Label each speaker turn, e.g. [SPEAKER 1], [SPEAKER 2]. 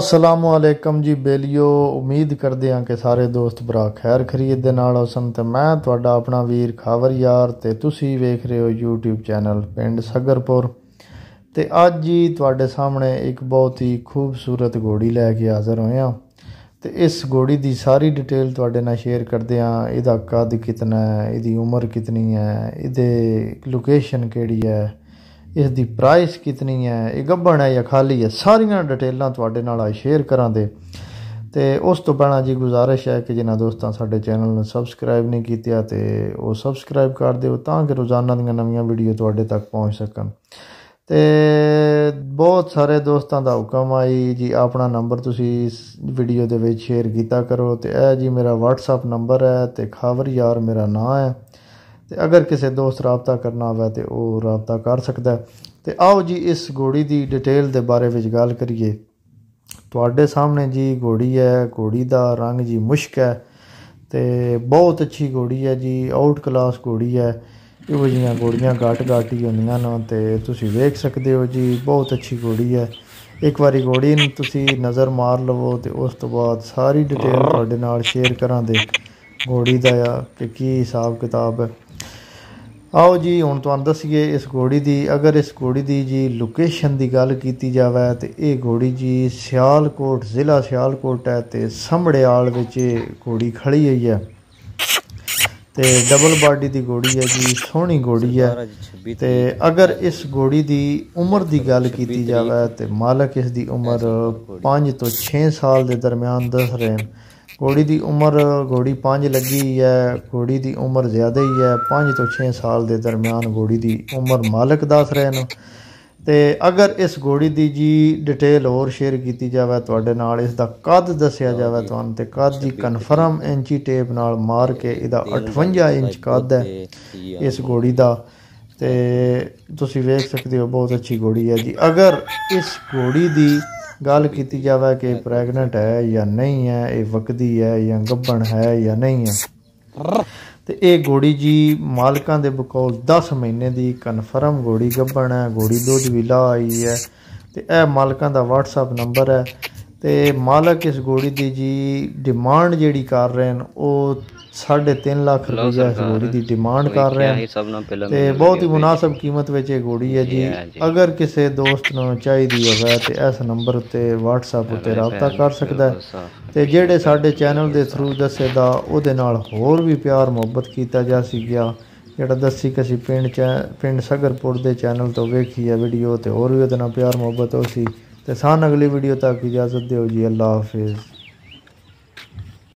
[SPEAKER 1] ਅਸਲਾਮ ਵਾਲੇਕਮ ਜੀ ਬੇਲੀਓ, ਉਮੀਦ ਕਰਦੇ ਹਾਂ ਕਿ ਸਾਰੇ ਦੋਸਤ ਭਰਾ ਖੈਰ ਖਰੀਦ ਦੇ ਨਾਲ ਹੋਸਨ ਤੇ ਮੈਂ ਤੁਹਾਡਾ ਆਪਣਾ ਵੀਰ ਖਾਵਰ ਯਾਰ ਤੇ ਤੁਸੀਂ ਵੇਖ ਰਹੇ ਹੋ YouTube ਚੈਨਲ ਪਿੰਡ ਸਗਰਪੁਰ। ਤੇ ਅੱਜ ਹੀ ਤੁਹਾਡੇ ਸਾਹਮਣੇ ਇੱਕ ਬਹੁਤ ਹੀ ਖੂਬਸੂਰਤ ਘੋੜੀ ਲੈ ਕੇ ਹਾਜ਼ਰ ਹੋਏ ਹਾਂ। ਤੇ ਇਸ ਘੋੜੀ ਦੀ ਸਾਰੀ ਡਿਟੇਲ ਤੁਹਾਡੇ ਨਾਲ ਸ਼ੇਅਰ ਕਰਦੇ ਹਾਂ। ਇਹਦਾ ਕੱਦ ਕਿਤਨਾ ਹੈ, ਇਹਦੀ ਉਮਰ ਕਿਤਨੀ ਹੈ, ਇਹਦੇ ਲੋਕੇਸ਼ਨ ਕਿਹੜੀ ਹੈ ਇਸ ਦੀ ਪ੍ਰਾਈਸ ਕਿਤਨੀ ਹੈ, ਇਹ ਗੱਭਣ ਹੈ ਜਾਂ ਖਾਲੀ ਹੈ, ਸਾਰੀਆਂ ਡਿਟੇਲਾਂ ਤੁਹਾਡੇ ਨਾਲ ਆ ਸ਼ੇਅਰ ਕਰਾਂਦੇ ਤੇ ਉਸ ਤੋਂ ਪਹਿਲਾਂ ਜੀ ਗੁਜ਼ਾਰਿਸ਼ ਹੈ ਕਿ ਜਿਨ੍ਹਾਂ ਦੋਸਤਾਂ ਸਾਡੇ ਚੈਨਲ ਨੂੰ ਸਬਸਕ੍ਰਾਈਬ ਨਹੀਂ ਕੀਤਾ ਤੇ ਉਹ ਸਬਸਕ੍ਰਾਈਬ ਕਰ ਦਿਓ ਤਾਂ ਕਿ ਰੋਜ਼ਾਨਾ ਦੀਆਂ ਨਵੀਆਂ ਵੀਡੀਓ ਤੁਹਾਡੇ ਤੱਕ ਪਹੁੰਚ ਸਕਣ। ਤੇ ਬਹੁਤ ਸਾਰੇ ਦੋਸਤਾਂ ਦਾ ਹੁਕਮ ਆਈ ਜੀ ਆਪਣਾ ਨੰਬਰ ਤੁਸੀਂ ਇਸ ਵੀਡੀਓ ਦੇ ਵਿੱਚ ਸ਼ੇਅਰ ਕੀਤਾ ਕਰੋ ਤੇ ਇਹ ਜੀ ਮੇਰਾ WhatsApp ਨੰਬਰ ਹੈ ਤੇ ਖਾਵਰ ਯਾਰ ਮੇਰਾ ਨਾਮ ਹੈ। ਤੇ ਅਗਰ ਕਿਸੇ ਦੋਸਤ ਰਾਬਤਾ ਕਰਨਾ ਹੋਵੇ ਤੇ ਉਹ ਰਾਬਤਾ ਕਰ ਸਕਦਾ ਤੇ ਆਓ ਜੀ, ਇਸ ਘੋੜੀ ਦੀ ਡਿਟੇਲ ਦੇ ਬਾਰੇ ਵਿੱਚ ਗੱਲ ਕਰੀਏ। ਤੁਹਾਡੇ ਸਾਹਮਣੇ ਜੀ ਘੋੜੀ ਹੈ, ਘੋੜੀ ਦਾ ਰੰਗ ਜੀ ਮੁਸ਼ਕ ਹੈ ਤੇ ਬਹੁਤ ਅੱਛੀ ਘੋੜੀ ਹੈ ਜੀ ਆਊਟ ਕਲਾਸ ਘੋੜੀ ਹੈ। ਇਹੋ ਜਿਹੀਆਂ ਘੋੜੀਆਂ ਘੱਟ ਘੱਟ ਹੀ ਹੁੰਦੀਆਂ ਨਾ ਤੇ ਤੁਸੀਂ ਵੇਖ ਸਕਦੇ ਹੋ ਜੀ, ਬਹੁਤ ਅੱਛੀ ਘੋੜੀ ਹੈ। ਇੱਕ ਵਾਰੀ ਘੋੜੀ ਨੂੰ ਤੁਸੀਂ ਨਜ਼ਰ ਮਾਰ ਲਵੋ ਤੇ ਉਸ ਤੋਂ ਬਾਅਦ ਸਾਰੀ ਡਿਟੇਲ ਤੁਹਾਡੇ ਨਾਲ ਸ਼ੇਅਰ ਕਰਾਂਗੇ। ਘੋੜੀ ਦਾ ਕਿ ਕੀ ਹਿਸਾਬ ਕਿਤਾਬ ਹੈ। ਆਓ ਜੀ ਹੁਣ ਤੁਹਾਨੂੰ ਦੱਸੀਏ ਇਸ ਘੋੜੀ ਦੀ। ਅਗਰ ਇਸ ਘੋੜੀ ਦੀ ਜੀ ਲੋਕੇਸ਼ਨ ਦੀ ਗੱਲ ਕੀਤੀ ਜਾਵੇ ਤੇ ਇਹ ਘੋੜੀ ਜੀ ਸਿਆਲਕੋਟ ਜ਼ਿਲ੍ਹਾ ਸਿਆਲਕੋਟ ਹੈ ਤੇ ਸੰਭੜਿਆਲ ਵਿੱਚ ਇਹ ਘੋੜੀ ਖੜੀ ਹੋਈ ਹੈ। ਤੇ ਡਬਲ ਬਾਡੀ ਦੀ ਘੋੜੀ ਹੈ ਜੀ ਸੋਹਣੀ ਘੋੜੀ ਹੈ। ਤੇ ਅਗਰ ਇਸ ਘੋੜੀ ਦੀ ਉਮਰ ਦੀ ਗੱਲ ਕੀਤੀ ਜਾਵੇ ਤੇ ਮਾਲਕ ਇਸ ਦੀ ਉਮਰ 5 ਤੋਂ 6 ਸਾਲ ਦੇ ਦਰਮਿਆਨ ਦੱਸ ਰਹੇ ਹਨ। ਘੋੜੀ ਦੀ ਉਮਰ ਘੋੜੀ 5 ਲੱਗੀ ਹੈ ਘੋੜੀ ਦੀ ਉਮਰ ਜ਼ਿਆਦਾ ਹੀ ਹੈ। 5 ਤੋਂ 6 ਸਾਲ ਦੇ ਦਰਮਿਆਨ ਘੋੜੀ ਦੀ ਉਮਰ ਮਾਲਕ ਦੱਸ ਰਹੇ ਨੇ ਤੇ ਅਗਰ ਇਸ ਘੋੜੀ ਦੀ ਜੀ ਡਿਟੇਲ ਹੋਰ ਸ਼ੇਅਰ ਕੀਤੀ ਜਾਵੇ ਤੁਹਾਡੇ ਨਾਲ ਇਸ ਦਾ ਕੱਦ ਦੱਸਿਆ ਜਾਵੇ ਤੁਹਾਨੂੰ ਤੇ ਕੱਦ ਜੀ ਕਨਫਰਮ ਇੰਚੀ ਟੇਪ ਨਾਲ ਮਾਰ ਕੇ ਇਹਦਾ 58 ਇੰਚ ਕੱਦ ਹੈ ਇਸ ਘੋੜੀ ਦਾ। ਤੇ ਤੁਸੀਂ ਵੇਖ ਸਕਦੇ ਹੋ ਬਹੁਤ ਅੱਛੀ ਘੋੜੀ ਹੈ ਜੀ। ਅਗਰ ਇਸ ਘੋੜੀ ਦੀ ਗੱਲ ਕੀਤੀ ਜਾਵੇ ਕਿ ਪ੍ਰੈਗਨੈਂਟ ਹੈ ਜਾਂ ਨਹੀਂ ਹੈ, ਇਹ ਵਕਦੀ ਹੈ ਜਾਂ ਗੱਭਣ ਹੈ ਜਾਂ ਨਹੀਂ ਹੈ। ਤੇ ਇਹ ਗੋੜੀ ਜੀ ਮਾਲਕਾਂ ਦੇ ਬਕੌਲ 10 ਮਹੀਨੇ ਦੀ ਕਨਫਰਮ ਗੋੜੀ ਗੱਭਣ ਹੈ, ਗੋੜੀ ਦੁੱਧ ਵੀ ਲਾ ਆਈ ਹੈ। ਤੇ ਇਹ ਮਾਲਕਾਂ ਦਾ WhatsApp ਨੰਬਰ ਹੈ ਤੇ ਮਾਲਕ ਇਸ ਗੋੜੀ ਦੀ ਜੀ ਡਿਮਾਂਡ ਜਿਹੜੀ ਕਰ ਰਹੇ ਨੇ ਉਹ 3.5 ਲੱਖ ਰੁਪਏ ਇਸ ਗੋੜੀ ਦੀ ਡਿਮਾਂਡ ਕਰ ਰਹੇ ਨੇ ਤੇ ਬਹੁਤ ਹੀ ਮੁਨਾਸਬ ਕੀਮਤ ਵਿੱਚ ਇਹ ਗੋੜੀ ਹੈ ਜੀ। ਅਗਰ ਕਿਸੇ ਦੋਸਤ ਨੂੰ ਚਾਹੀਦੀ ਹੋਵੇ ਤੇ ਇਸ ਨੰਬਰ ਤੇ WhatsApp ਉੱਤੇ ਰਾਬਤਾ ਕਰ ਸਕਦਾ ਹੈ। ਤੇ ਜਿਹੜੇ ਸਾਡੇ ਚੈਨਲ ਦੇ ਥਰੂ ਦੱਸੇ ਦਾ ਉਹਦੇ ਨਾਲ ਹੋਰ ਵੀ ਪਿਆਰ ਮੁਹੱਬਤ ਕੀਤਾ ਜਾ ਗਿਆ। ਜਿਹੜਾ ਦੱਸੀ ਕਸੀ ਪਿੰਡ ਚ ਪਿੰਡ ਸਗਰਪੁਰ ਦੇ ਚੈਨਲ ਤੋਂ ਵੇਖੀ ਹੈ ਵੀਡੀਓ ਤੇ ਹੋਰ ਵੀ ਉਹਦੇ ਨਾਲ ਪਿਆਰ ਮੁਹੱਬਤ ਹੋ ਸੀ। ਤੇ ਸਾਨ ਅਗਲੀ ਵੀਡੀਓ ਤੱਕ ਇਜਾਜ਼ਤ ਦਿਓ ਜੀ ਅੱਲਾ ਹਾਫਿਜ਼।